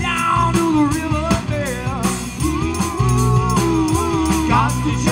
down to the riverbed. Got to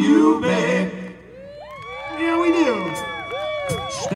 you, babe.